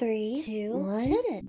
three, two, one. hit it.